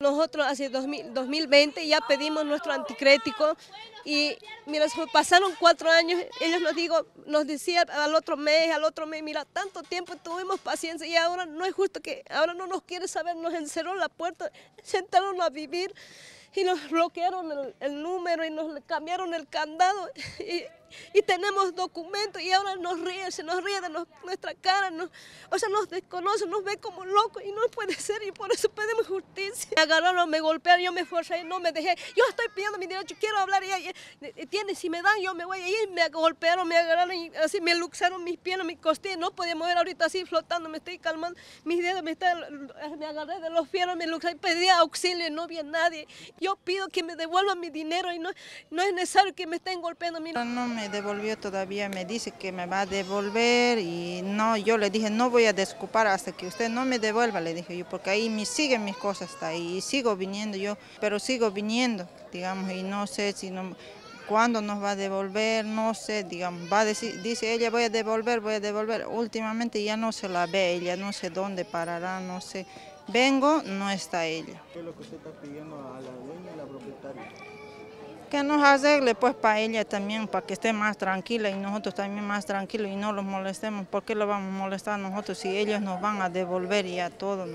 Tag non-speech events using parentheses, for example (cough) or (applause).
Nosotros hace 2000, 2020 ya pedimos nuestro anticrético y mira, pasaron cuatro años, ellos nos digo, nos decían al otro mes, al otro mes, mira, tanto tiempo tuvimos paciencia y ahora no es justo que ahora no nos quiere saber, nos encerró la puerta, (laughs) sentaron a vivir y nos bloquearon el, número y nos cambiaron el candado (laughs) y, y tenemos documentos y ahora nos ríen, se nos ríe de nuestra cara, o sea, nos desconocen, nos ven como locos y no puede ser y por eso pedimos justicia. Me agarraron, me golpearon, yo me esforcé y no me dejé. Yo estoy pidiendo mi derecho, quiero hablar y, tiene, si me dan yo me voy a ir, me golpearon, me agarraron y así me luxaron mis piernas, mis costillas, no podía mover ahorita así flotando, me estoy calmando, mis dedos me, están, me agarré de los fierros, me luxé, pedía auxilio, no había nadie. Yo pido que me devuelvan mi dinero y no, no es necesario que me estén golpeando. No me devolvió todavía, me dice que me va a devolver y no, yo le dije no voy a desocupar hasta que usted no me devuelva, le dije yo, porque ahí me siguen mis cosas hasta ahí y sigo viniendo yo, pero sigo viniendo, digamos, y no sé si no, cuándo nos va a devolver, no sé, digamos, va a decir, dice ella voy a devolver, voy a devolver, últimamente ya no se la ve ella, no sé dónde parará, no sé, vengo, no está ella. ¿Qué es lo que usted está pidiendo a la dueña y la propietaria? que nos arregle pues para ella también, para que esté más tranquila y nosotros también más tranquilos y no los molestemos. ¿Por qué lo vamos a molestar nosotros si ellos nos van a devolver ya todo?